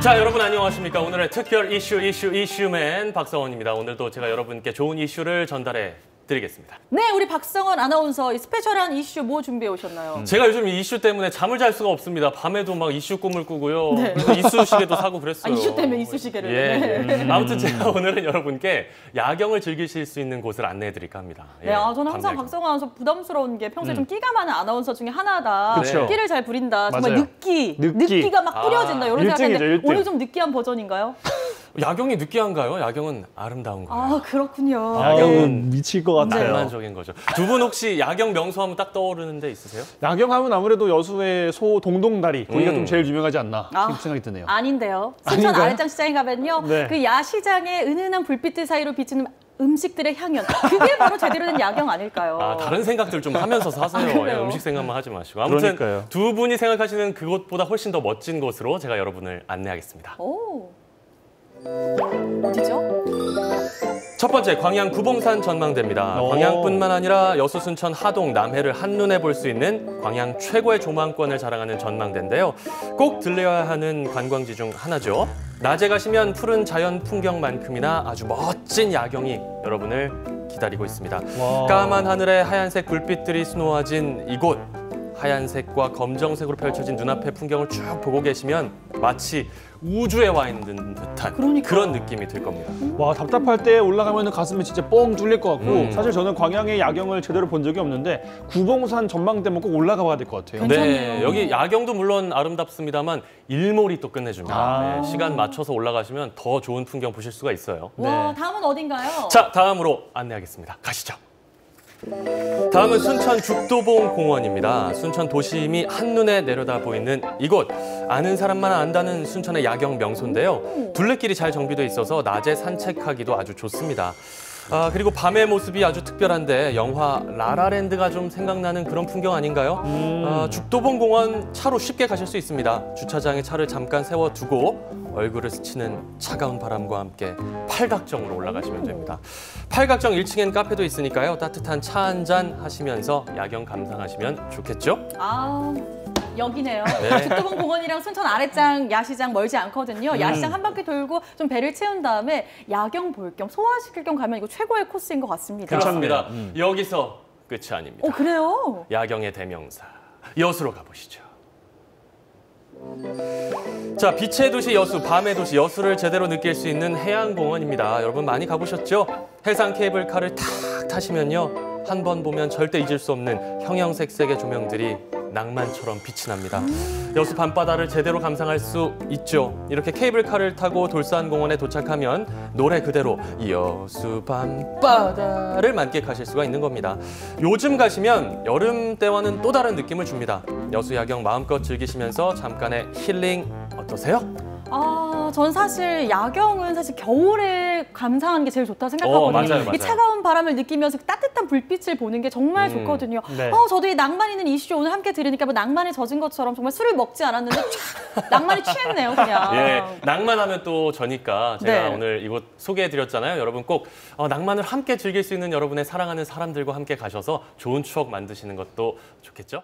자, 여러분 안녕하십니까? 오늘의 특별 이슈 이슈 이슈맨 박성원입니다. 오늘도 제가 여러분께 좋은 이슈를 전달해 드리겠습니다. 네, 우리 박성원 아나운서 이 스페셜한 이슈 뭐 준비해 오셨나요? 제가 요즘 이 이슈 때문에 잠을 잘 수가 없습니다. 밤에도 막 이슈 꿈을 꾸고요. 네. 그래서 이쑤 시계도 사고 그랬어요. 아, 이슈 때문에 이쑤 시계를. 예. 네. 예. 아무튼 제가 오늘은 여러분께 야경을 즐기실 수 있는 곳을 안내해 드릴까 합니다. 네, 아, 저는 항상. 박성원 아나운서 부담스러운 게 평소에 좀 끼가 많은 아나운서 중에 하나다. 그쵸. 끼를 잘 부린다. 정말 맞아요. 느끼, 느끼. 가막 아, 뿌려진다. 이런 일등이죠, 생각인데. 오늘 좀 느끼한 버전인가요? 야경이 느끼한가요? 야경은 아름다운 거예요. 아, 그렇군요. 야경은 아우, 미칠 것 같아요. 낭만적인 거죠. 두 분 혹시 야경 명소 하면 딱 떠오르는 데 있으세요? 야경하면 아무래도 여수의 소 동동다리 거기가 음. 좀 제일 유명하지 않나 아. 생각이 드네요. 아닌데요. 순천? 아래장 시장에 가면요. 네. 그 야시장의 은은한 불빛들 사이로 비치는 음식들의 향연. 그게 바로 제대로 된 야경 아닐까요? 아, 다른 생각들 좀 하면서 사세요. 아, 그래요? 예, 음식 생각만 하지 마시고. 아무튼 그러니까요. 두 분이 생각하시는 그곳보다 훨씬 더 멋진 곳으로 제가 여러분을 안내하겠습니다. 오. 어디죠? 첫 번째 광양 구봉산 전망대입니다. 오. 광양뿐만 아니라 여수, 순천, 하동, 남해를 한눈에 볼 수 있는 광양 최고의 조망권을 자랑하는 전망대인데요. 꼭 들려야 하는 관광지 중 하나죠. 낮에 가시면 푸른 자연 풍경만큼이나 아주 멋진 야경이 여러분을 기다리고 있습니다. 와. 까만 하늘에 하얀색 불빛들이 수놓아진 이곳. 하얀색과 검정색으로 펼쳐진 눈앞의 풍경을 쭉 보고 계시면 마치 우주에 와 있는 듯한 그러니까요. 그런 느낌이 들 겁니다. 와 답답할 때 올라가면 가슴이 진짜 뻥 뚫릴 것 같고 음. 사실 저는 광양의 야경을 제대로 본 적이 없는데 구봉산 전망대면 꼭 올라가 봐야 될 것 같아요. 괜찮- 네, 괜찮네요. 여기 야경도 물론 아름답습니다만 일몰이 또 끝내줍니다. 아. 네, 시간 맞춰서 올라가시면 더 좋은 풍경 보실 수가 있어요. 와, 다음은 어딘가요? 자, 다음으로 안내하겠습니다. 가시죠. 다음은 순천 죽도봉 공원입니다. 순천 도심이 한눈에 내려다 보이는 이곳. 아는 사람만 안다는 순천의 야경 명소인데요. 둘레길이 잘 정비돼 있어서 낮에 산책하기도 아주 좋습니다. 아, 그리고 밤의 모습이 아주 특별한데 영화 라라랜드가 좀 생각나는 그런 풍경 아닌가요? 아, 죽도봉 공원 차로 쉽게 가실 수 있습니다. 주차장에 차를 잠깐 세워두고 얼굴을 스치는 차가운 바람과 함께 팔각정으로 올라가시면 됩니다. 팔각정 1층엔 카페도 있으니까요. 따뜻한 차 한 잔 하시면서 야경 감상하시면 좋겠죠? 아, 여기네요. 네. 죽도봉 공원이랑 순천 아래장 야시장 멀지 않거든요. 음. 야시장 한 바퀴 돌고 좀 배를 채운 다음에 야경 볼 겸 소화시킬 겸 가면 이거 최고의 코스인 것 같습니다. 그렇습니다. 음. 여기서 끝이 아닙니다. 어, 그래요? 야경의 대명사 여수로 가보시죠. 자, 빛의 도시 여수, 밤의 도시 여수를 제대로 느낄 수 있는 해양공원입니다. 여러분 많이 가보셨죠? 해상 케이블카를 탁 타시면요. 한 번 보면 절대 잊을 수 없는 형형색색의 조명들이 낭만처럼 빛이 납니다. 여수 밤바다를 제대로 감상할 수 있죠. 이렇게 케이블카를 타고 돌산공원에 도착하면 노래 그대로 여수 밤바다를 만끽하실 수가 있는 겁니다. 요즘 가시면 여름 때와는 또 다른 느낌을 줍니다. 여수 야경 마음껏 즐기시면서 잠깐의 힐링 어떠세요? 아, 전 사실 야경은 사실 겨울에 감상하는 게 제일 좋다고 생각하거든요. 어, 맞아요, 맞아요. 이 차가운 바람을 느끼면서 그 따뜻한 불빛을 보는 게 정말 음, 좋거든요. 네. 어, 저도 이 낭만 있는 이슈 오늘 함께 들으니까 뭐 낭만에 젖은 것처럼 정말 술을 먹지 않았는데 쫙 낭만이 취했네요, 그냥. 예, 낭만하면 또 저니까 제가 아. 네. 오늘 이곳 소개해드렸잖아요. 여러분 꼭 어, 낭만을 함께 즐길 수 있는 여러분의 사랑하는 사람들과 함께 가셔서 좋은 추억 만드시는 것도 좋겠죠?